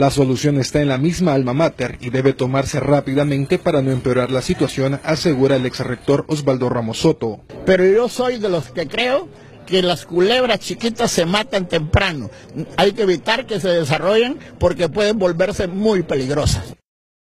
La solución está en la misma alma mater y debe tomarse rápidamente para no empeorar la situación, asegura el ex rector Osvaldo Ramos Soto. Pero yo soy de los que creo que las culebras chiquitas se matan temprano. Hay que evitar que se desarrollen porque pueden volverse muy peligrosas.